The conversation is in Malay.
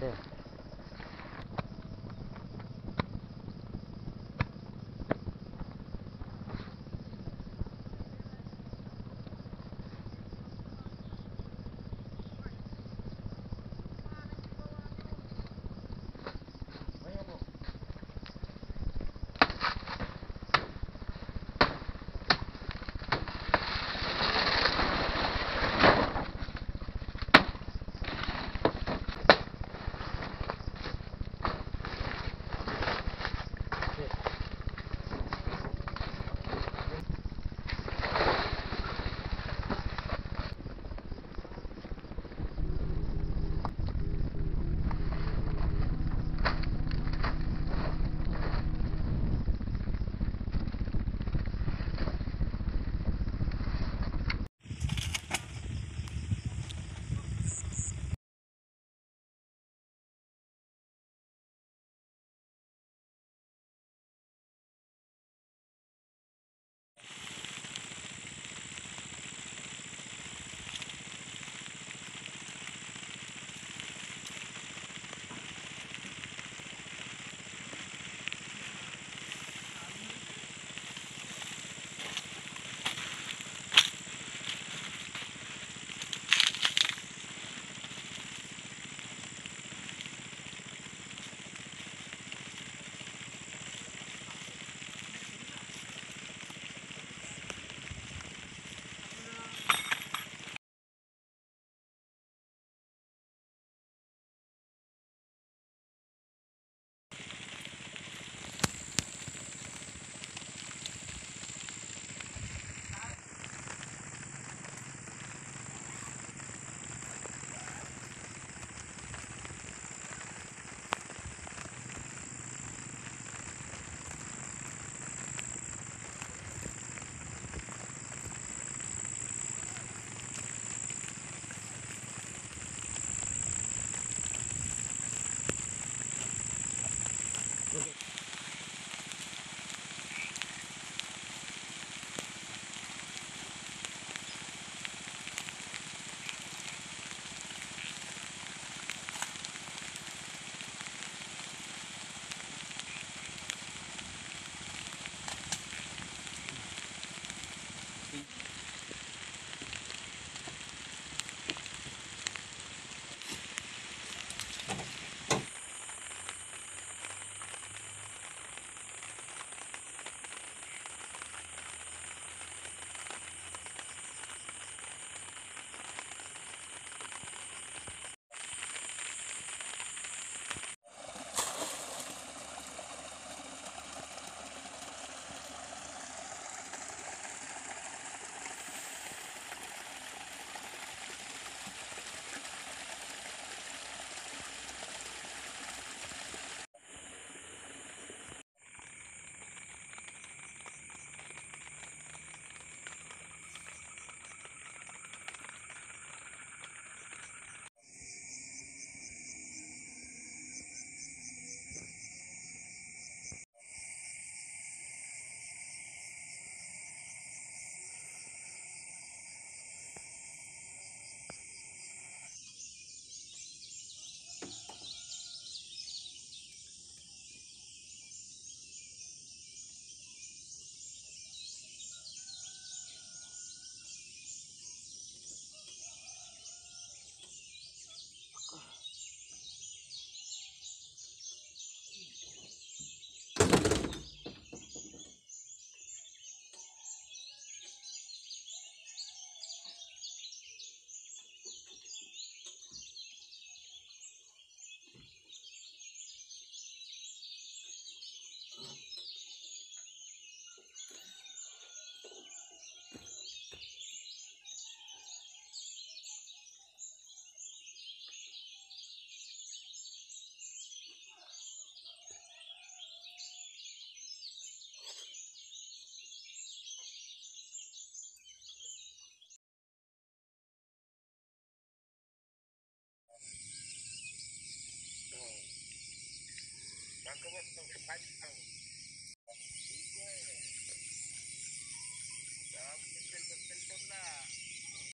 对。Sir. Betul-betul lah.